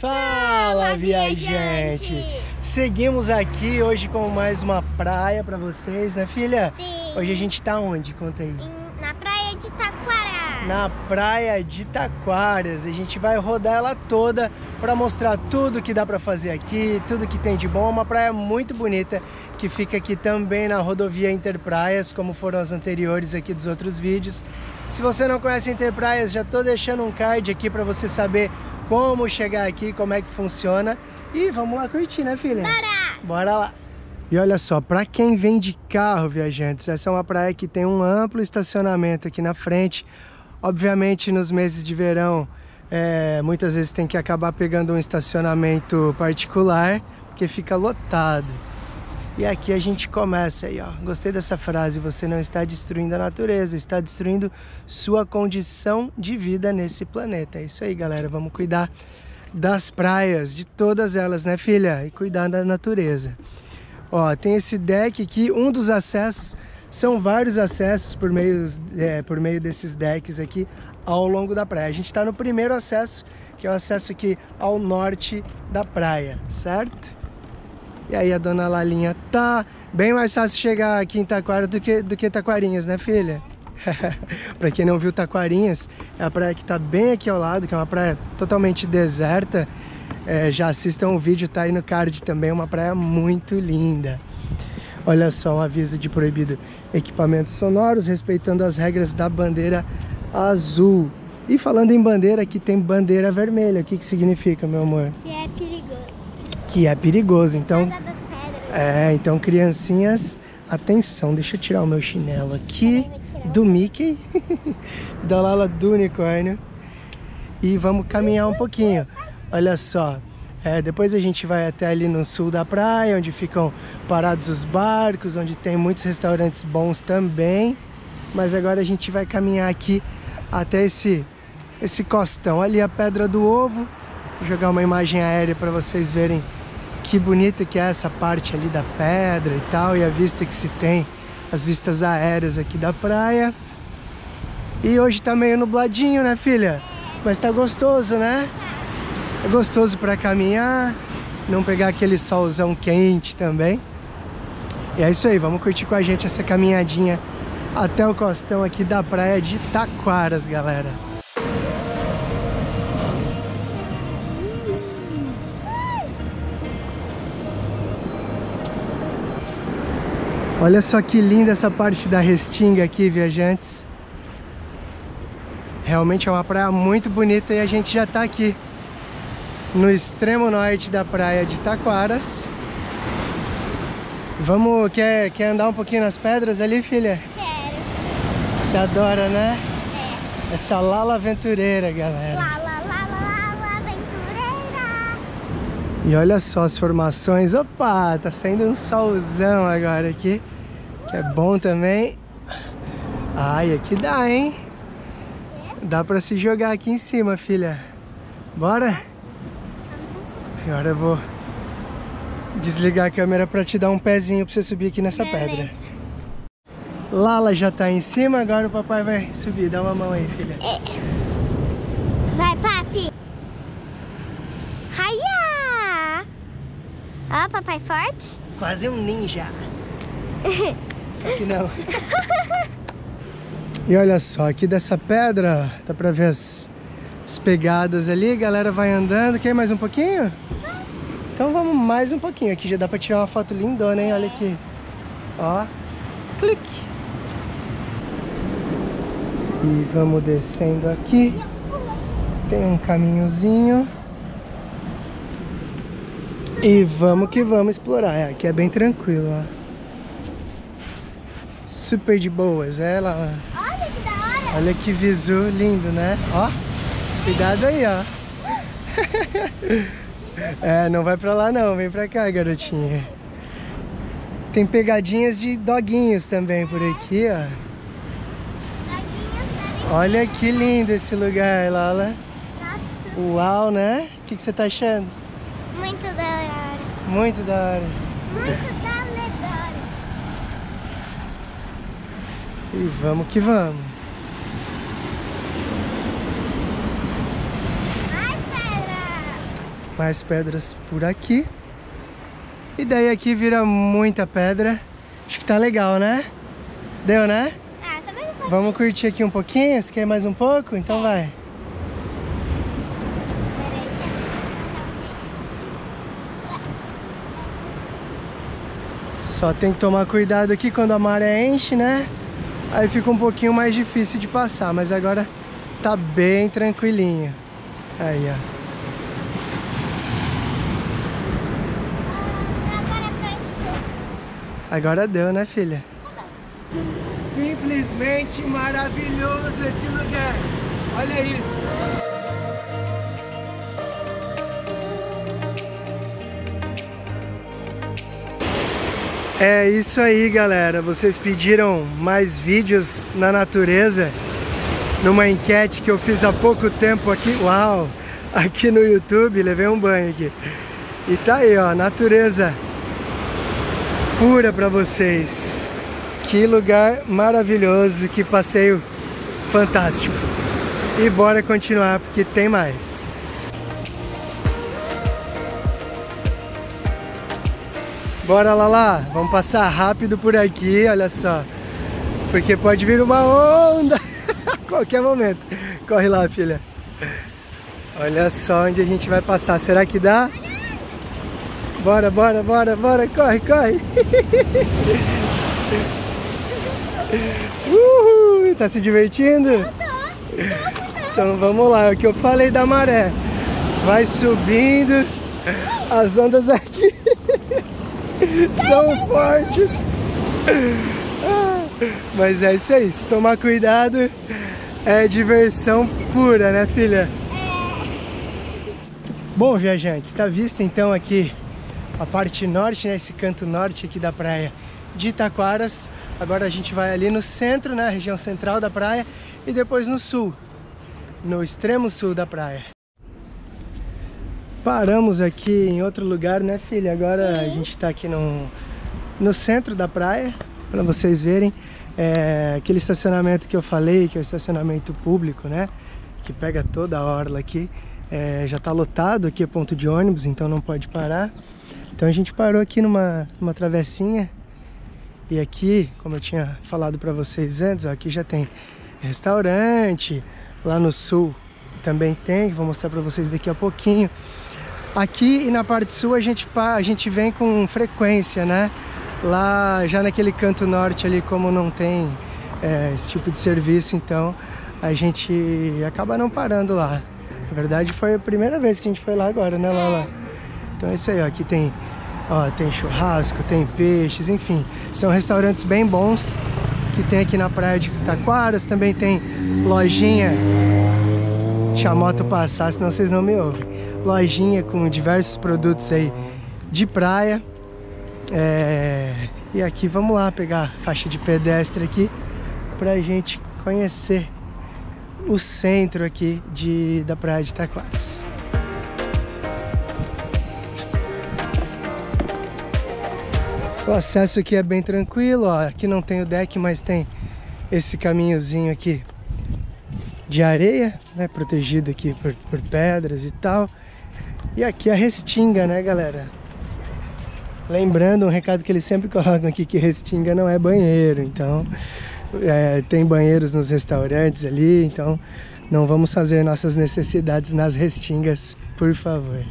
Fala, viajante! Seguimos aqui hoje com mais uma praia pra vocês, né, filha? Sim. Hoje a gente tá onde? Conta aí. Em- na praia de Taquará. Na praia de Taquaras. A gente vai rodar ela toda pra mostrar tudo que dá pra fazer aqui, tudo que tem de bom. É uma praia muito bonita que fica aqui também na rodovia Interpraias, como foram as anteriores aqui dos outros vídeos. Se você não conhece Interpraias, já tô deixando um card aqui pra você saber como chegar aqui, como é que funciona. E vamos lá curtir, né, filha? Bora! Bora lá! E olha só, para quem vem de carro, viajantes, essa é uma praia que tem um amplo estacionamento aqui na frente. Obviamente, nos meses de verão, é, muitas vezes tem que acabar pegando um estacionamento particular, porque fica lotado. E aqui a gente começa aí, ó. Gostei dessa frase, você não está destruindo a natureza, está destruindo sua condição de vida nesse planeta. É isso aí, galera. Vamos cuidar das praias, de todas elas, né, filha? E cuidar da natureza. Ó, tem esse deck aqui, um dos acessos, são vários acessos por meio, é, por meio desses decks aqui ao longo da praia. A gente está no primeiro acesso, que é o acesso aqui ao norte da praia, certo? E aí a dona Lalinha tá bem mais fácil chegar aqui em Taquara do que, do que Taquarinhas, né filha? Para quem não viu Taquarinhas, é a praia que tá bem aqui ao lado, que é uma praia totalmente deserta. É, já assistam o vídeo, tá aí no card também, uma praia muito linda. Olha só, um aviso de proibido equipamentos sonoros, respeitando as regras da bandeira azul. E falando em bandeira, aqui tem bandeira vermelha. O que, que significa, meu amor? Que é. Que é perigoso. Então, é, então criancinhas, atenção, deixa eu tirar o meu chinelo aqui do Mickey, da Lala do unicórnio e vamos caminhar um pouquinho. Olha só, é, depois a gente vai até ali no sul da praia, onde ficam parados os barcos, onde tem muitos restaurantes bons também. Mas agora a gente vai caminhar aqui até esse esse costão. Ali a Pedra do Ovo. Vou jogar uma imagem aérea para vocês verem que bonita que é essa parte ali da pedra e tal, e a vista que se tem, as vistas aéreas aqui da praia. E hoje tá meio nubladinho, né, filha? Mas tá gostoso, né? É gostoso para caminhar, não pegar aquele solzão quente também. E é isso aí, vamos curtir com a gente essa caminhadinha até o costão aqui da praia de Taquaras, galera. Olha só que linda essa parte da Restinga aqui, viajantes. Realmente é uma praia muito bonita e a gente já tá aqui no extremo norte da praia de Taquaras. Vamos, quer, quer andar um pouquinho nas pedras ali, filha? Quero. Você adora, né? Essa Lala Aventureira, galera. Lá, lá, lá, lá, lá, aventureira. E olha só as formações. Opa, tá saindo um solzão agora aqui. Que é bom também. Ai, aqui dá, hein? Dá pra se jogar aqui em cima, filha. Bora? Agora eu vou desligar a câmera pra te dar um pezinho pra você subir aqui nessa Beleza. pedra. Lala já tá em cima, agora o papai vai subir. Dá uma mão aí, filha. Vai, papi. Ó, papai forte. Quase um ninja. Só que não. E olha só, aqui dessa pedra, dá pra ver as, as pegadas ali, a galera vai andando. Quer mais um pouquinho? Então vamos mais um pouquinho. Aqui já dá pra tirar uma foto lindona, hein? Olha aqui. Ó. Clique. E vamos descendo aqui. Tem um caminhozinho. E vamos que vamos explorar. É, aqui é bem tranquilo, ó. Super de boas, é, Lala? Olha que da hora. Olha que visu lindo, né? Ó, cuidado aí, ó. É, não vai pra lá não, vem pra cá, garotinha. Tem pegadinhas de doguinhos também por aqui, ó. Olha que lindo esse lugar, Lala. Uau, né? O que, que você tá achando? muito hora. Muito da hora. Muito da hora. E vamos que vamos. Mais pedra. mais pedras por aqui. E daí aqui vira muita pedra. Acho que tá legal, né? Deu, né? Ah, também não pode. Vamos curtir aqui um pouquinho? Você quer mais um pouco? Então vai. Só tem que tomar cuidado aqui quando a maré enche, né? Aí fica um pouquinho mais difícil de passar, mas agora tá bem tranquilinho. Aí, ó. Agora deu, né, filha? Simplesmente maravilhoso esse lugar. Olha isso. É isso aí, galera. Vocês pediram mais vídeos na natureza numa enquete que eu fiz há pouco tempo aqui. Uau! Aqui no YouTube, levei um banho aqui. E tá aí, ó, natureza pura para vocês. Que lugar maravilhoso, que passeio fantástico. E bora continuar porque tem mais. Bora lá lá, vamos passar rápido por aqui, olha só. Porque pode vir uma onda a qualquer momento. Corre lá, filha. Olha só onde a gente vai passar. Será que dá? Bora, bora, bora, bora, corre, corre. Uhul, tá se divertindo? Então vamos lá, é o que eu falei da maré. Vai subindo, as ondas aqui são fortes. Ah, Mas é isso aí, se tomar cuidado é diversão pura, né filha? Bom, viajantes, está vista então aqui a parte norte, né, esse canto norte aqui da praia de Itaquaras. Agora a gente vai ali no centro, né, região central da praia e depois no sul, no extremo sul da praia. Paramos aqui em outro lugar, né, filha? Agora a Sim. gente está aqui no, no centro da praia, para vocês verem. É, aquele estacionamento que eu falei, que é o estacionamento público, né? Que pega toda a orla aqui. É, já está lotado aqui é ponto de ônibus, então não pode parar. Então a gente parou aqui numa, numa travessinha. E aqui, como eu tinha falado para vocês antes, ó, aqui já tem restaurante. Lá no sul também tem, que vou mostrar para vocês daqui a pouquinho. Aqui e na parte sul a gente, a gente vem com frequência, né? Lá já naquele canto norte ali, como não tem é, esse tipo de serviço, então a gente acaba não parando lá. Na verdade foi a primeira vez que a gente foi lá agora, né, Lala? Então é isso aí, ó. Aqui tem, ó, tem churrasco, tem peixes, enfim. São restaurantes bem bons que tem aqui na praia de Taquaras. Também tem lojinha. Deixa a moto passar, senão vocês não me ouvem. Lojinha com diversos produtos aí de praia. É, E aqui vamos lá pegar a faixa de pedestre aqui pra gente conhecer o centro aqui de, da praia de Taquaras. O acesso aqui é bem tranquilo, ó. Aqui não tem o deck, mas tem esse caminhozinho aqui de areia, né? Protegido aqui por, por pedras e tal. E aqui a restinga, né, galera? Lembrando um recado que eles sempre colocam aqui que restinga não é banheiro, então é, tem banheiros nos restaurantes ali, então não vamos fazer nossas necessidades nas restingas, por favor.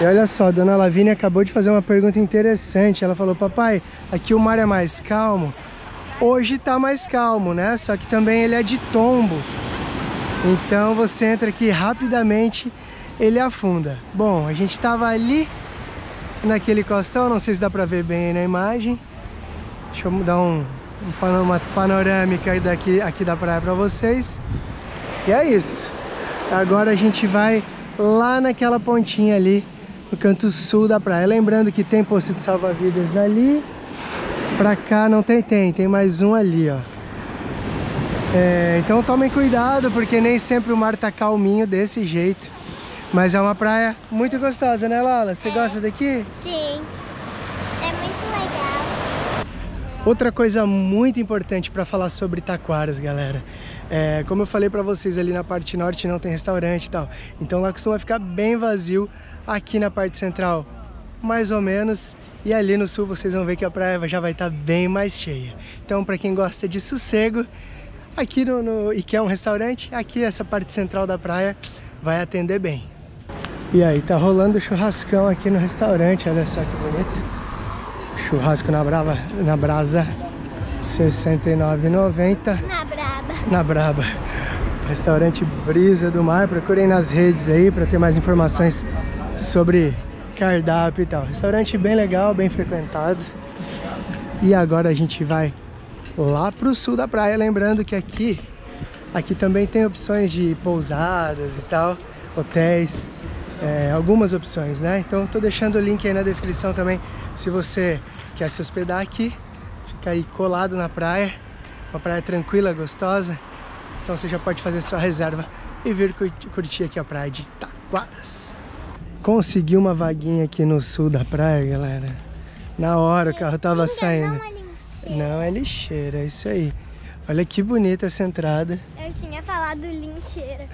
E olha só, Dona Lavínia acabou de fazer uma pergunta interessante. Ela falou: "Papai, aqui o mar é mais calmo?" Hoje tá mais calmo, né? Só que também ele é de tombo. Então você entra aqui rapidamente, ele afunda. Bom, a gente estava ali naquele costão, não sei se dá pra ver bem aí na imagem. Deixa eu dar um, um uma panorâmica daqui, aqui da praia pra vocês. E é isso. Agora a gente vai lá naquela pontinha ali, no canto sul da praia. Lembrando que tem posto de salva-vidas ali. Pra cá não tem, tem, tem mais um ali, ó. É, então tomem cuidado, porque nem sempre o mar tá calminho desse jeito. Mas é uma praia muito gostosa, né, Lala? Você gosta daqui? Sim. É muito legal. Outra coisa muito importante para falar sobre Taquaras, galera, É, como eu falei para vocês, ali na parte norte não tem restaurante e tal. Então lá costuma ficar bem vazio. Aqui na parte central, mais ou menos. E ali no sul vocês vão ver que a praia já vai estar tá bem mais cheia. Então para quem gosta de sossego, aqui no, no, e quer um restaurante, aqui essa parte central da praia vai atender bem. E aí, tá rolando churrascão aqui no restaurante, olha só que bonito. Churrasco na, brava, na brasa, R$ 69,90. Na braba. Na braba. Restaurante Brisa do Mar, procurem nas redes aí para ter mais informações sobre cardápio e tal. Restaurante bem legal, bem frequentado. E agora a gente vai lá pro sul da praia, lembrando que aqui aqui também tem opções de pousadas e tal, hotéis é, algumas opções, né? Então tô deixando o link aí na descrição também, se você quer se hospedar aqui, fica aí colado na praia, uma praia tranquila, gostosa, então você já pode fazer sua reserva e vir curtir aqui a praia de Taquaras. Consegui uma vaguinha aqui no sul da praia, galera. Na hora o carro tava saindo. Não é lixeira, é isso aí. Olha que bonita essa entrada. Eu tinha falado lixeira.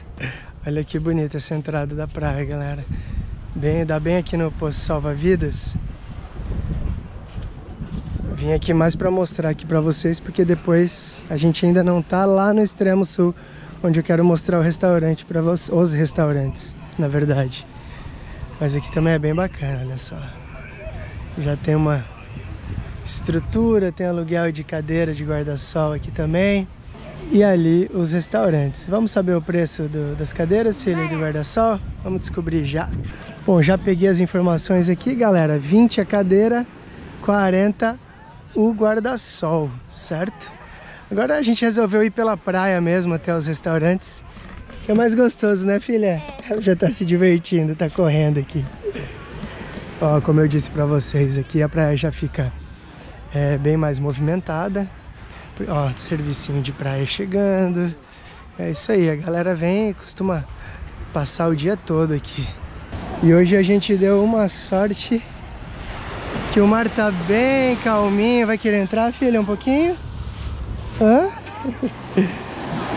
Olha que bonita essa entrada da praia, galera. Bem, dá bem aqui no posto salva-vidas. Vim aqui mais para mostrar aqui para vocês, porque depois a gente ainda não tá lá no extremo sul, onde eu quero mostrar o restaurante para vocês, os restaurantes, na verdade. Mas aqui também é bem bacana, olha só. Já tem uma estrutura, tem aluguel de cadeira de guarda-sol aqui também e ali os restaurantes. Vamos saber o preço do, das cadeiras, filha, do guarda-sol? Vamos descobrir já. Bom, já peguei as informações aqui, galera. 20 a cadeira, 40 o guarda-sol, certo? Agora a gente resolveu ir pela praia mesmo até os restaurantes. Que é mais gostoso, né, filha? Ela já tá se divertindo, tá correndo aqui. Ó, como eu disse pra vocês, aqui a praia já fica é, bem mais movimentada. Ó, servicinho de praia chegando. É isso aí, a galera vem e costuma passar o dia todo aqui. E hoje a gente deu uma sorte que o mar tá bem calminho. Vai querer entrar, filha, um pouquinho? Hã?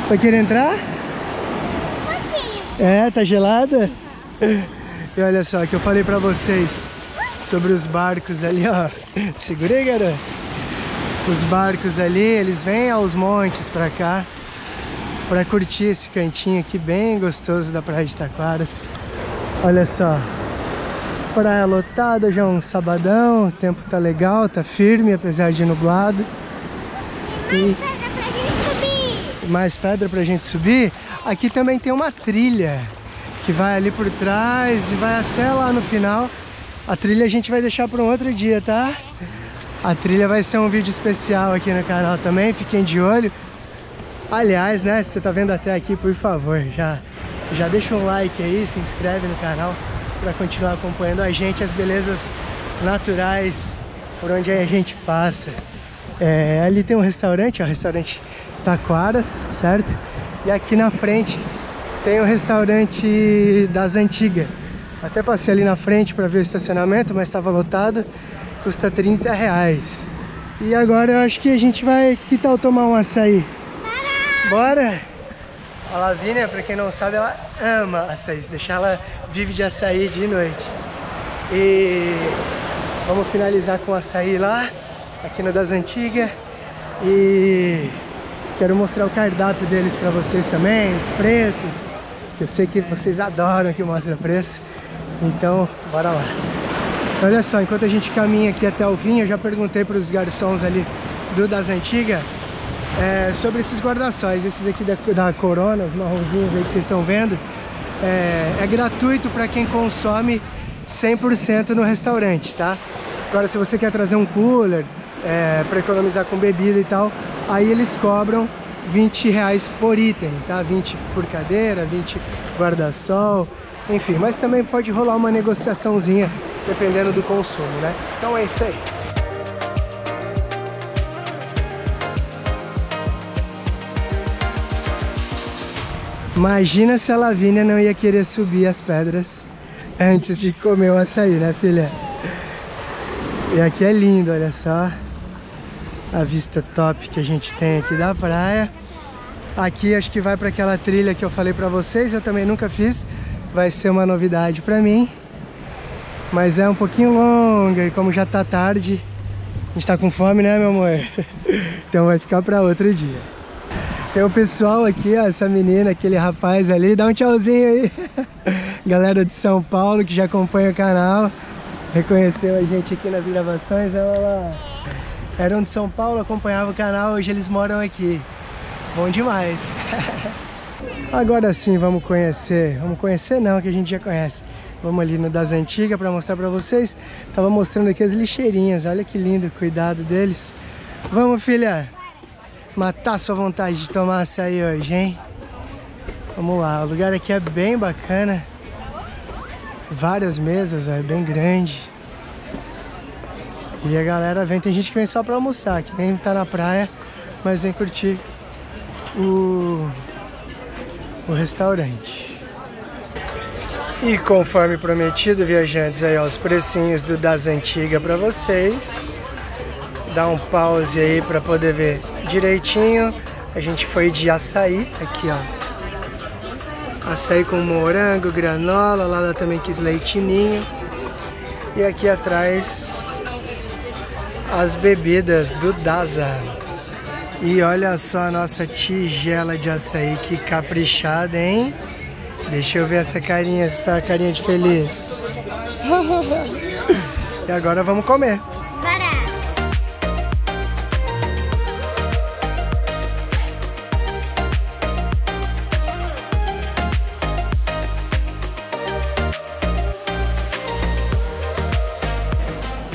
Vai querer entrar? Um pouquinho. É, tá gelada? E olha só, que eu falei pra vocês sobre os barcos ali, ó. Segurei, garoto os barcos ali, eles vêm aos montes pra cá para curtir esse cantinho aqui bem gostoso da Praia de Taquaras. Olha só, praia lotada, já é um sabadão, o tempo tá legal, tá firme, apesar de nublado. E mais pedra pra gente subir. Mais pedra pra gente subir? Aqui também tem uma trilha que vai ali por trás e vai até lá no final. A trilha a gente vai deixar para um outro dia, tá? A trilha vai ser um vídeo especial aqui no canal também, fiquem de olho. Aliás, né, se você tá vendo até aqui, por favor, já, já deixa um like aí, se inscreve no canal para continuar acompanhando a gente, as belezas naturais por onde a gente passa. É, ali tem um restaurante, ó, o restaurante Taquaras, certo? E aqui na frente tem o restaurante das antigas. Até passei ali na frente para ver o estacionamento, mas estava lotado custa 30 reais. E agora eu acho que a gente vai, que tal tomar um açaí? Bora! A Lavínia, pra quem não sabe, ela ama açaí, deixar ela vive de açaí de noite. E vamos finalizar com açaí lá, aqui no Das Antigas. E quero mostrar o cardápio deles pra vocês também, os preços. Eu sei que vocês adoram que mostre o preço. Então, bora lá. Olha só, enquanto a gente caminha aqui até o vinho, eu já perguntei para os garçons ali do Das Antigas é, sobre esses guarda-sóis, esses aqui da, da Corona, os marronzinhos aí que vocês estão vendo. É, é gratuito para quem consome 100% no restaurante, tá? Agora, se você quer trazer um cooler é, para economizar com bebida e tal, aí eles cobram 20 reais por item, tá? 20 por cadeira, 20 guarda-sol, enfim. Mas também pode rolar uma negociaçãozinha dependendo do consumo, né? Então é isso aí. Imagina se a Lavínia não ia querer subir as pedras antes de comer o açaí, né filha? E aqui é lindo, olha só a vista top que a gente tem aqui da praia. Aqui acho que vai para aquela trilha que eu falei para vocês, eu também nunca fiz. Vai ser uma novidade para mim. Mas é um pouquinho longa e como já tá tarde, a gente tá com fome, né, meu amor? Então vai ficar para outro dia. Tem o pessoal aqui, ó, essa menina, aquele rapaz ali, dá um tchauzinho aí. Galera de São Paulo que já acompanha o canal, reconheceu a gente aqui nas gravações, né, lá. Eram de São Paulo, acompanhava o canal, hoje eles moram aqui. Bom demais. Agora sim, vamos conhecer. Vamos conhecer não, que a gente já conhece. Vamos ali no das antigas para mostrar para vocês. Tava mostrando aqui as lixeirinhas. Olha que lindo cuidado deles. Vamos, filha. Matar sua vontade de tomar açaí hoje, hein? Vamos lá. O lugar aqui é bem bacana. Várias mesas, ó, é bem grande. E a galera vem, tem gente que vem só para almoçar, que nem tá na praia, mas vem curtir o, o restaurante. E conforme prometido, viajantes, aí ó, os precinhos do das antigas para vocês. Dá um pause aí para poder ver direitinho. A gente foi de açaí, aqui ó. Açaí com morango, granola, lá também quis leitinho. E aqui atrás as bebidas do Daza. E olha só a nossa tigela de açaí, que caprichada, hein? Deixa eu ver essa carinha, se tá a carinha de feliz. e agora vamos comer.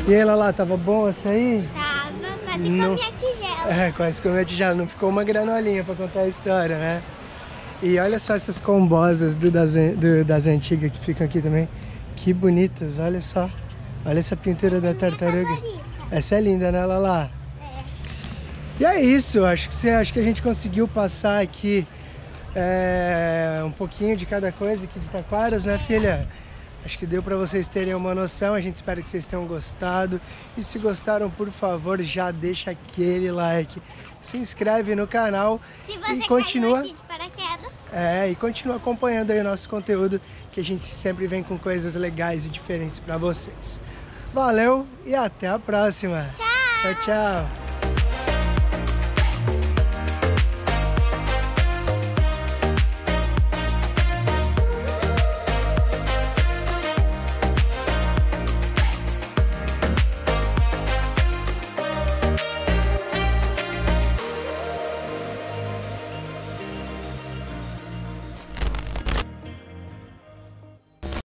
E ela lá, tava bom essa aí? Tava, comi a tigela. É, quase comi a tigela. Não ficou uma granolinha pra contar a história, né? E olha só essas combosas do, das, do, das antigas que ficam aqui também. Que bonitas, olha só. Olha essa pintura da tartaruga. Essa é linda, né, Lala? É. E é isso, acho que, acho que a gente conseguiu passar aqui é, um pouquinho de cada coisa aqui de Taquaras, né, filha? Acho que deu para vocês terem uma noção, a gente espera que vocês tenham gostado. E se gostaram, por favor, já deixa aquele like. Se inscreve no canal e continua É, e continua acompanhando aí o nosso conteúdo, que a gente sempre vem com coisas legais e diferentes para vocês. Valeu e até a próxima. Tchau, tchau. tchau.